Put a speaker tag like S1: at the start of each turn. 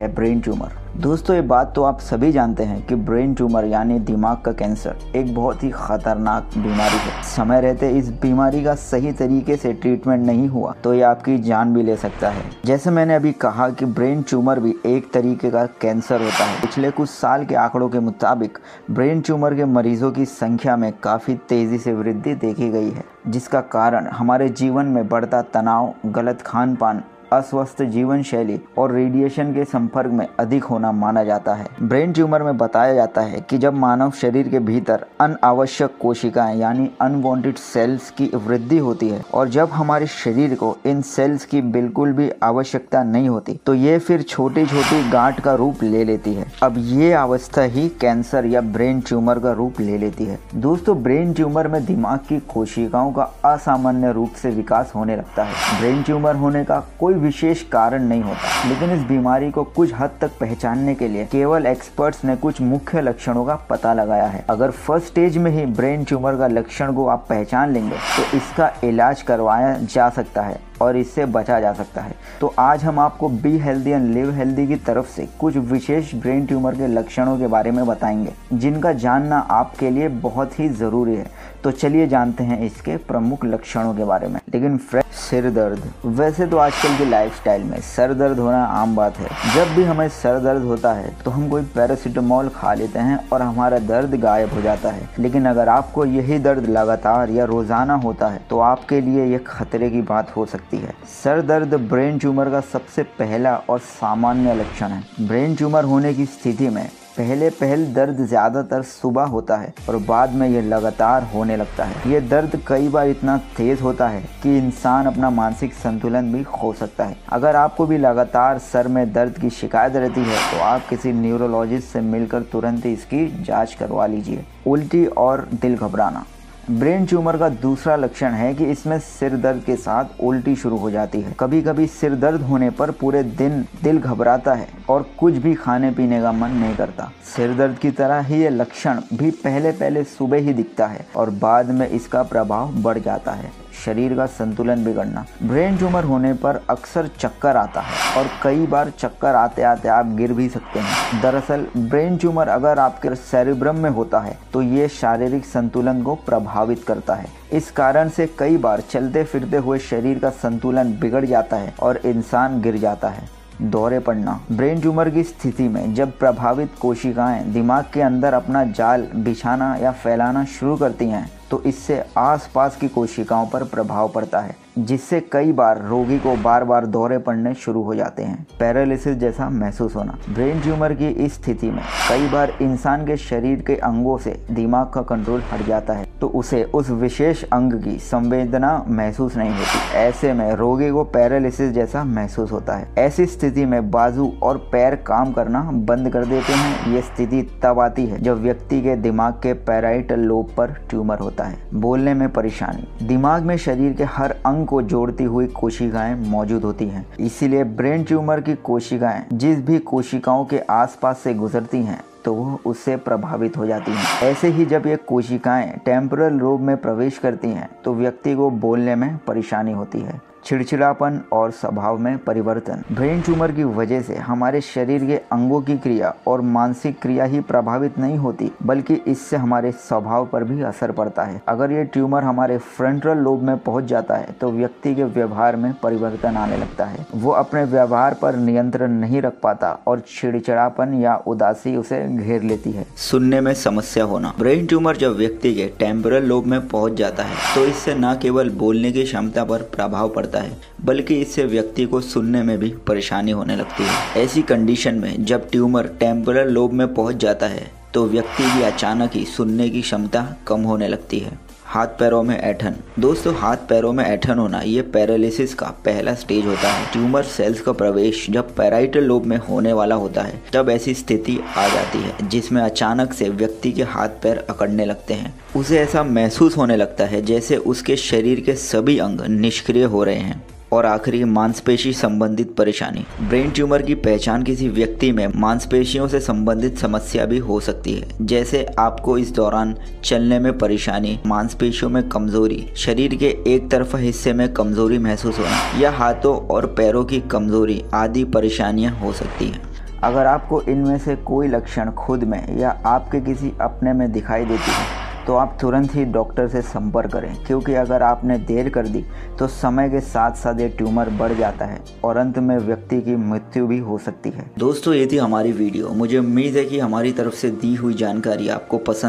S1: है brain tumour दोस्तों, ये बात तो आप सभी जानते हैं कि ब्रेन ट्यूमर यानी दिमाग का कैंसर एक बहुत ही खतरनाक बीमारी है। समय रहते इस बीमारी का सही तरीके से ट्रीटमेंट नहीं हुआ तो ये आपकी जान भी ले सकता है। जैसे मैंने अभी कहा कि ब्रेन ट्यूमर भी एक तरीके का कैंसर होता है। पिछले कुछ साल के आंकड़ों के मुताबिक ब्रेन ट्यूमर के मरीजों की संख्या में काफ़ी तेज़ी से वृद्धि देखी गई है, जिसका कारण हमारे जीवन में बढ़ता तनाव, गलत खान पान अस्वस्थ जीवन शैली और रेडिएशन के संपर्क में अधिक होना माना जाता है। ब्रेन ट्यूमर में बताया जाता है कि जब मानव शरीर के भीतर अनावश्यक कोशिकाएँ यानी अनवांटेड सेल्स की वृद्धि होती है और जब हमारे शरीर को इन सेल्स की बिल्कुल भी आवश्यकता नहीं होती तो ये फिर छोटी छोटी गांठ का रूप ले लेती है। अब ये अवस्था ही कैंसर या ब्रेन ट्यूमर का रूप ले लेती है। दोस्तों ब्रेन ट्यूमर में दिमाग की कोशिकाओं का असामान्य रूप से विकास होने लगता है। ब्रेन ट्यूमर होने का कोई विशेष कारण नहीं होता। लेकिन इस बीमारी को कुछ हद तक पहचानने के लिए केवल एक्सपर्ट्स ने कुछ मुख्य लक्षणों का पता लगाया है। अगर फ़र्स्ट स्टेज में ही ब्रेन ट्यूमर का लक्षण को आप पहचान लेंगे तो इसका इलाज करवाया जा सकता है। और इससे बचा जा सकता है। तो आज हम आपको be healthy and live healthy की तरफ़ से कुछ विशेष ब्रेन ट्यूमर के लक्षणों के बारे में बताएँगे, जिनका जानना आपके लिए बहुत ही ज़रूरी है। तो चलिए जानते हैं इसके प्रमुख लक्षणों के बारे में। लेकिन फ्रेश सिर दर्द। वैसे तो आजकल की लाइफस्टाइल में सर दर्द होना आम बात है। जब भी हमें सर दर्द होता है तो हम कोई पैरासीटामोल खा लेते हैं और हमारा दर्द गायब हो जाता है। लेकिन अगर आपको यही दर्द लगातार या रोज़ाना होता है तो आपके लिए यह खतरे की बात हो सकती है। सर दर्द ब्रेन ट्यूमर का सबसे पहला और सामान्य लक्षण है। ब्रेन ट्यूमर होने की स्थिति में पहले पहल दर्द ज़्यादातर सुबह होता है और बाद में ये लगातार होने लगता है। ये दर्द कई बार इतना तेज होता है कि इंसान अपना मानसिक संतुलन भी खो सकता है। अगर आपको भी लगातार सर में दर्द की शिकायत रहती है तो आप किसी न्यूरोलॉजिस्ट से मिलकर तुरंत इसकी जाँच करवा लीजिए। उल्टी और दिल घबराना। ब्रेन ट्यूमर का दूसरा लक्षण है कि इसमें सिर दर्द के साथ उल्टी शुरू हो जाती है। कभी कभी सिर दर्द होने पर पूरे दिन दिल घबराता है और कुछ भी खाने पीने का मन नहीं करता। सिर दर्द की तरह ही ये लक्षण भी पहले पहले सुबह ही दिखता है और बाद में इसका प्रभाव बढ़ जाता है। शरीर का संतुलन बिगड़ना। ब्रेन ट्यूमर होने पर अक्सर चक्कर आता है और कई बार चक्कर आते आते आप गिर भी सकते हैं। दरअसल, ब्रेन ट्यूमर अगर आपके सेरिब्रम में होता है तो ये शारीरिक संतुलन को प्रभावित करता है। इस कारण से कई बार चलते फिरते हुए शरीर का संतुलन बिगड़ जाता है और इंसान गिर जाता है। दौरे पड़ना। ब्रेन ट्यूमर की स्थिति में जब प्रभावित कोशिकाएँ दिमाग के अंदर अपना जाल बिछाना या फैलाना शुरू करती हैं तो इससे आसपास की कोशिकाओं पर प्रभाव पड़ता है, जिससे कई बार रोगी को बार बार दौरे पड़ने शुरू हो जाते हैं। पैरालिसिस जैसा महसूस होना। ब्रेन ट्यूमर की इस स्थिति में कई बार इंसान के शरीर के अंगों से दिमाग का कंट्रोल हट जाता है। तो उसे उस विशेष अंग की संवेदना महसूस नहीं होती। ऐसे में रोगी को पैरालिसिस जैसा महसूस होता है। ऐसी स्थिति में बाजू और पैर काम करना बंद कर देते हैं। ये स्थिति तब आती है जब व्यक्ति के दिमाग के पैराइटल लोब पर ट्यूमर होता है। बोलने में परेशानी। दिमाग में शरीर के हर अंग को जोड़ती हुई कोशिकाएँ मौजूद होती हैं। इसीलिए ब्रेन ट्यूमर की कोशिकाएँ जिस भी कोशिकाओं के आसपास से गुजरती हैं तो वह उससे प्रभावित हो जाती हैं। ऐसे ही जब ये कोशिकाएँ टेम्पोरल रूप में प्रवेश करती हैं तो व्यक्ति को बोलने में परेशानी होती है। चिड़चिड़ापन और स्वभाव में परिवर्तन। ब्रेन ट्यूमर की वजह से हमारे शरीर के अंगों की क्रिया और मानसिक क्रिया ही प्रभावित नहीं होती, बल्कि इससे हमारे स्वभाव पर भी असर पड़ता है। अगर ये ट्यूमर हमारे फ्रंटल लोब में पहुँच जाता है तो व्यक्ति के व्यवहार में परिवर्तन आने लगता है। वो अपने व्यवहार पर नियंत्रण नहीं रख पाता और चिड़चिड़ापन या उदासी उसे घेर लेती है। सुनने में समस्या होना। ब्रेन ट्यूमर जब व्यक्ति के टेम्परल लोब में पहुँच जाता है तो इससे न केवल बोलने की क्षमता पर प्रभाव पड़ता है, बल्कि इससे व्यक्ति को सुनने में भी परेशानी होने लगती है। ऐसी कंडीशन में जब ट्यूमर टेम्पोरल लोब में पहुँच जाता है तो व्यक्ति की अचानक ही सुनने की क्षमता कम होने लगती है। हाथ पैरों में ऐठन। दोस्तों, हाथ पैरों में ऐठन होना, ये पैरालिसिस का पहला स्टेज होता है। ट्यूमर सेल्स का प्रवेश जब पैराइटल लोब में होने वाला होता है, तब ऐसी स्थिति आ जाती है, जिसमें अचानक से व्यक्ति के हाथ पैर अकड़ने लगते हैं। उसे ऐसा महसूस होने लगता है, जैसे उसके शरीर के सभी अंग निष्क्रिय हो रहे हैं। और आखिरी मांसपेशी संबंधित परेशानी। ब्रेन ट्यूमर की पहचान किसी व्यक्ति में मांसपेशियों से संबंधित समस्या भी हो सकती है, जैसे आपको इस दौरान चलने में परेशानी, मांसपेशियों में कमज़ोरी, शरीर के एक तरफा हिस्से में कमज़ोरी महसूस होना, या हाथों और पैरों की कमज़ोरी आदि परेशानियाँ हो सकती हैं। अगर आपको इनमें से कोई लक्षण खुद में या आपके किसी अपने में दिखाई देती है तो आप तुरंत ही डॉक्टर से संपर्क करें, क्योंकि अगर आपने देर कर दी तो समय के साथ साथ ये ट्यूमर बढ़ जाता है और अंत में व्यक्ति की मृत्यु भी हो सकती है। दोस्तों, ये थी हमारी वीडियो। मुझे उम्मीद है कि हमारी तरफ़ से दी हुई जानकारी आपको पसंद